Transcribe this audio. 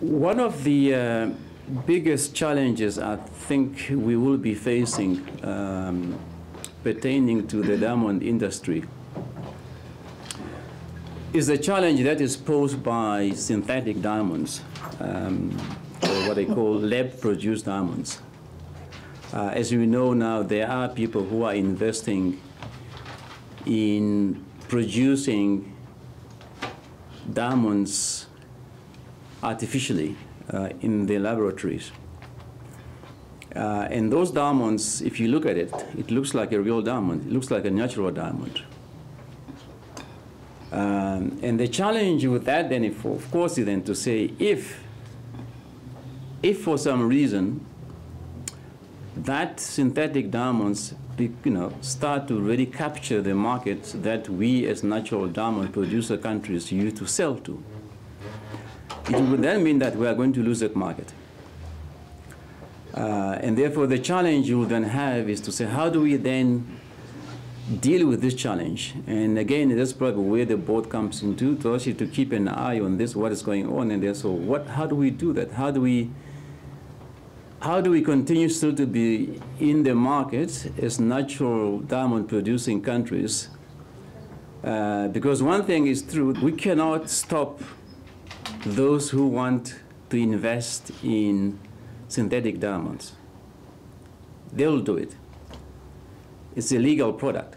One of the uh, biggest challenges I think we will be facing um, pertaining to the diamond industry is a challenge that is posed by synthetic diamonds, um, or what they call lab-produced diamonds. Uh, as we know now, there are people who are investing in producing diamonds artificially uh, in the laboratories. Uh, and those diamonds, if you look at it, it looks like a real diamond. It looks like a natural diamond. Um, and the challenge with that then, if, of course, is then to say if, if for some reason that synthetic diamonds you know, start to really capture the markets that we as natural diamond producer countries used to sell to, it would then mean that we are going to lose that market. Uh, and therefore, the challenge you will then have is to say, how do we then deal with this challenge? And again, that's probably where the board comes into, to actually to keep an eye on this, what is going on in there. So what, how do we do that? How do we, how do we continue still to be in the market as natural diamond producing countries? Uh, because one thing is true, we cannot stop those who want to invest in synthetic diamonds. They'll do it. It's a legal product.